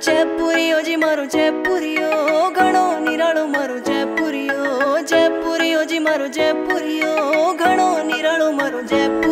જયપુરીઓ જી મારું જયપુરીઓ ઘણો નિરાળું મારું જયપુરીઓ જયપુરીઓ જી મારું જયપુરીઓ ઘણો નિરાળું મારું જયપુર